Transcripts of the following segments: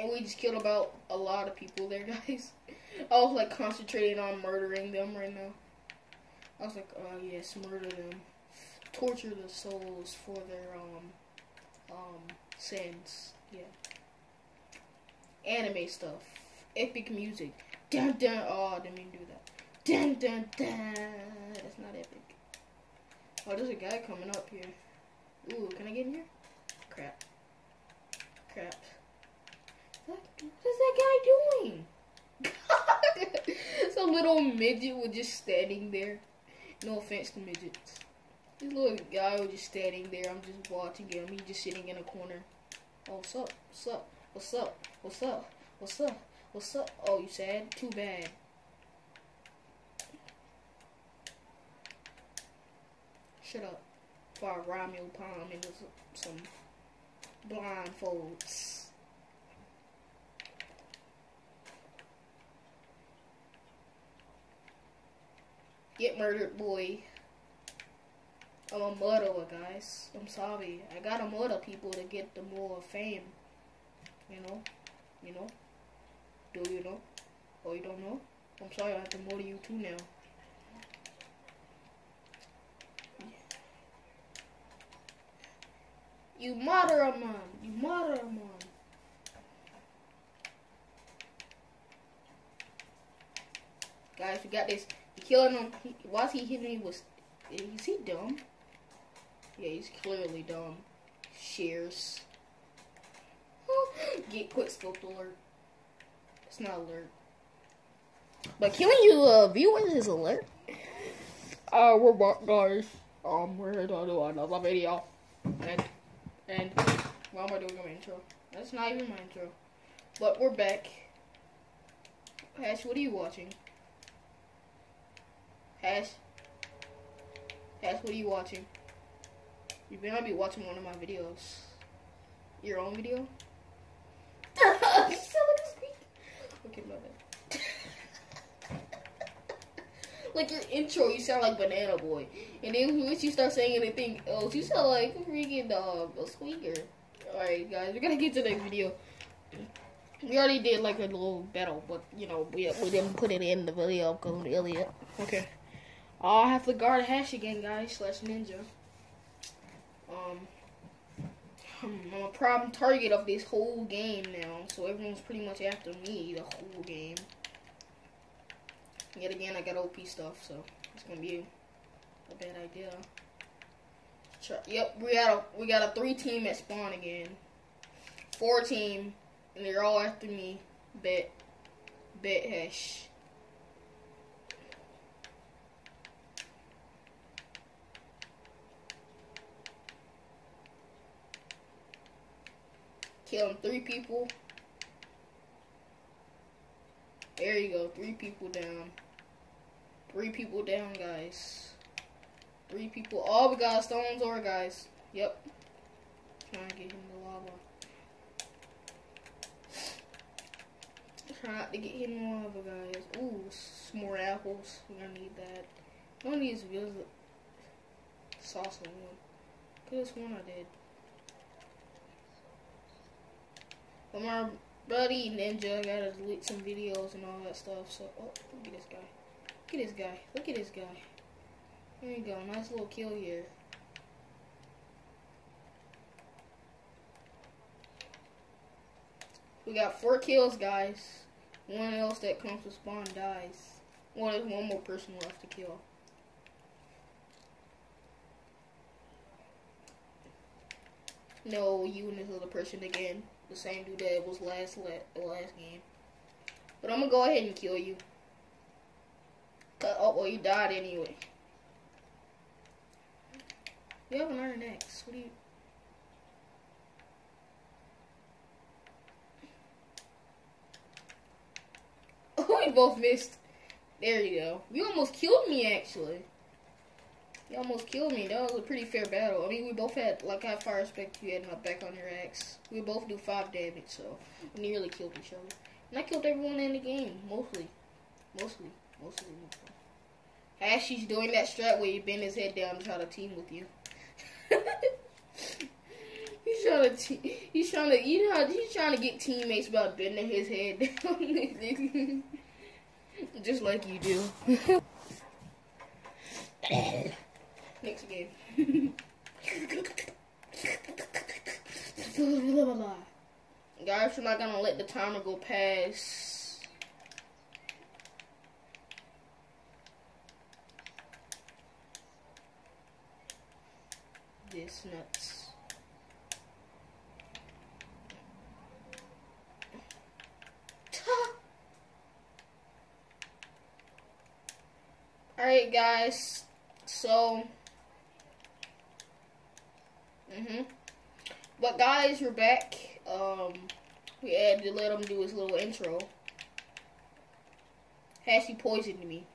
and we just killed about a lot of people there, guys. I was like concentrating on murdering them right now. I was like, oh yes, murder them, torture the souls for their um um sins. Yeah. Anime stuff, epic music. Dun dun. Oh, I didn't mean do that. Dun dun dun. That's not epic. Oh, there's a guy coming up here. Ooh, can I get in here? Crap. Crap. What is that guy doing? Some little midget was just standing there. No offense to midgets. This little guy was just standing there. I'm just watching him. He's just sitting in a corner. Oh, what's up? What's up? What's up? What's up? What's up? What's up? Oh, you sad? Too bad. Shut up. Before I rhyme your palm into some blindfolds. Get murdered, boy. I'm a murderer, guys. I'm sorry. I gotta murder people to get the more fame. You know? You know? Do you know? Oh, you don't know? I'm sorry, I have to murder you too now. You murder a man. You murder a man. Guys, we got this. Killing him. He, why's he hitting me with... Is he dumb? Yeah, he's clearly dumb. Shears. Get quick scope alert. It's not alert. But killing you uh, viewers is alert. Uh, we're back, guys. Um, we're here to do another video. And, and, why am I doing my intro? That's not even my intro. But we're back. Ash, what are you watching? Hash? Hash, what are you watching? You better be watching one of my videos. Your own video? okay, my bad. like your intro, you sound like Banana Boy. And then once you start saying anything else, you sound like a freaking uh, a squeaker. Alright, guys, we're gonna get to the next video. We already did like a little battle, but you know, we, we didn't put it in the video because of Elliot. Okay. I'll have to guard hash again, guys, slash ninja. Um, I'm a problem target of this whole game now, so everyone's pretty much after me the whole game. Yet again, I got OP stuff, so it's gonna be a bad idea. Try, yep, we got a we got a three team at spawn again, four team, and they're all after me. Bet, bet hash. Killing three people. There you go. Three people down. Three people down, guys. Three people. All oh, we got stones or guys. Yep. Trying to get him the lava. Try not to get hit in lava, guys. Ooh, some more apples. We're gonna need that. One of these visit sauce on one. Cause one I did. But my Buddy Ninja, gotta delete some videos and all that stuff. So, oh, look at this guy. Look at this guy. Look at this guy. There you go. Nice little kill here. We got four kills, guys. One else that comes to spawn dies. Well, there's one more person left to kill. No, you and this other person again. The same dude that was last la last game. But I'm gonna go ahead and kill you. Oh, well, you died anyway. You have an Iron Axe. What do you... Oh, we both missed. There you go. You almost killed me, actually. You almost killed me. That was a pretty fair battle. I mean, we both had, like, I fire respect you had my back on your axe. We both do 5 damage, so we nearly killed each other. And I killed everyone in the game, mostly. Mostly. Mostly. mostly. Ashy's doing that strat where you bend his head down to try to team with you. he's trying to, he's trying to, you know, he's trying to get teammates by bending his head down. Just like you do. Next game. Guys, we're not gonna let the timer go past. This nuts. Alright guys, so Mhm. But guys, we're back. Um, we had to let him do his little intro. Hashy poisoned me.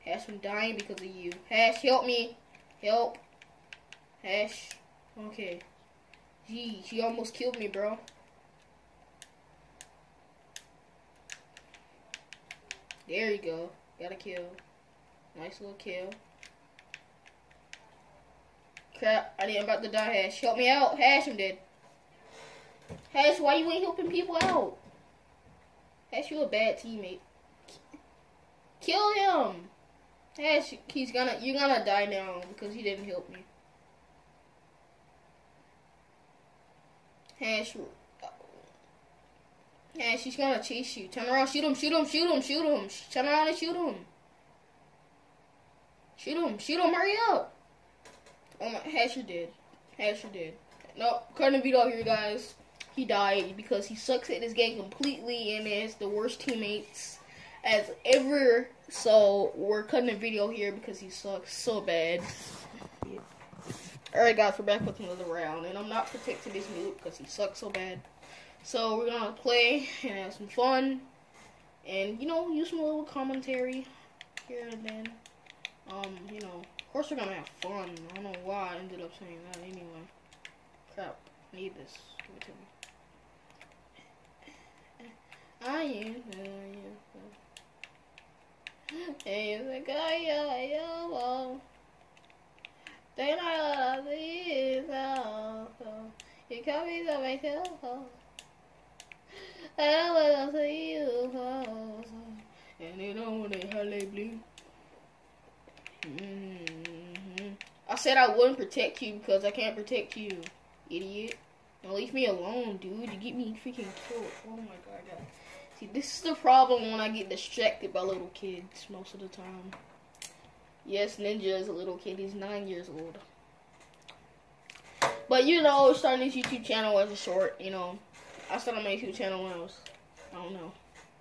Hash, I'm dying because of you. Hash, help me. Help. Hash. Okay. Gee, she almost killed me, bro. There you go. Got a kill. Nice little kill. Crap, I am about to die, Hash. Help me out. Hash, I'm dead. Hash, why you ain't helping people out? Hash, you a bad teammate. Kill him. Hash, he's gonna, you're gonna die now because he didn't help me. Hash, Hash, he's gonna chase you. Turn around, shoot him, shoot him, shoot him, shoot him. Turn around and shoot him. Shoot him, shoot him, hurry up. Oh my, Hasher did. Hasher did. No, Cardinal Vito here, guys. He died because he sucks at this game completely and has the worst teammates as ever. So we're cutting a video here because he sucks so bad. Alright guys, we're back with another round. And I'm not protecting this noob because he sucks so bad. So we're gonna play and have some fun. And, you know, use some little commentary here and then. Um, you know, course we're gonna have fun. I don't know why I ended up saying that anyway. Crap. I need this. Give it to me. I am. Hey, the guy, yo, Then I love these, uh, uh, you come me to myself. I want to see you, uh, and you know when they hardly blue. I said I wouldn't protect you because I can't protect you, idiot. Now leave me alone, dude. You get me freaking killed. Oh my god. See, this is the problem when I get distracted by little kids most of the time. Yes, Ninja is a little kid. He's nine years old. But, you know, starting this YouTube channel as a short, you know. I started my YouTube channel when I was, I don't know,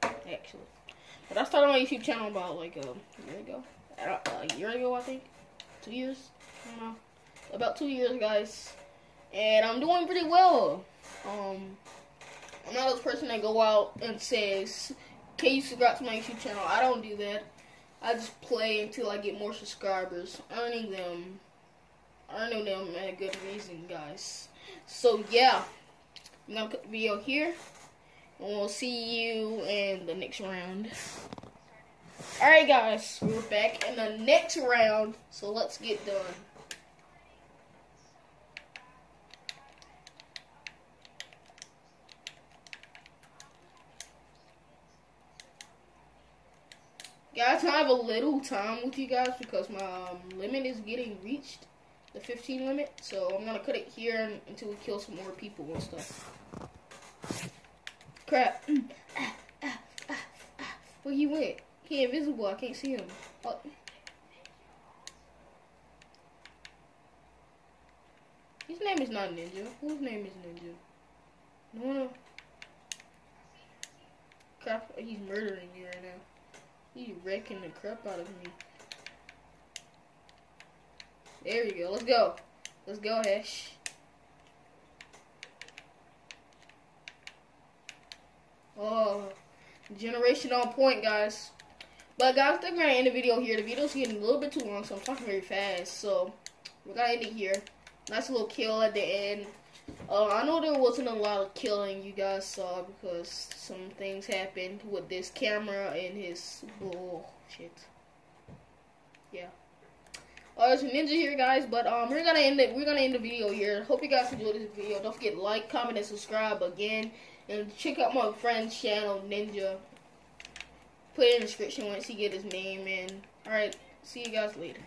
actually. But I started my YouTube channel about, like, a year ago a year ago, I think. Two years? About two years, guys. And I'm doing pretty well. Um, I'm not those person that go out and says, can you subscribe to my YouTube channel? I don't do that. I just play until I get more subscribers, earning them, earning them at a good reason, guys. So, yeah. I'm going to put the video here. And we'll see you in the next round. Alright guys, we're back in the next round, so let's get done. Guys, I have a little time with you guys because my um, limit is getting reached, the 15 limit. So I'm gonna cut it here until we kill some more people and stuff. Crap. Where he went? He invisible. I can't see him. Oh. His name is not Ninja. Whose name is Ninja? No, no. Crap, he's murdering me right now. He's wrecking the crap out of me. There you go. Let's go. Let's go, Hesh. Oh, generation on point, guys. But guys, I think we're gonna end the video here. The video's getting a little bit too long, so I'm talking very fast. So we're gonna end it here. Nice little kill at the end. Uh, I know there wasn't a lot of killing you guys saw because some things happened with this camera and his bullshit. Yeah. Uh, a ninja here, guys, but um, we're gonna end it. We're gonna end the video here. Hope you guys enjoyed this video. Don't forget like, comment, and subscribe again, and check out my friend's channel, Ninja. Put it in the description once you get his name in. All right, see you guys later.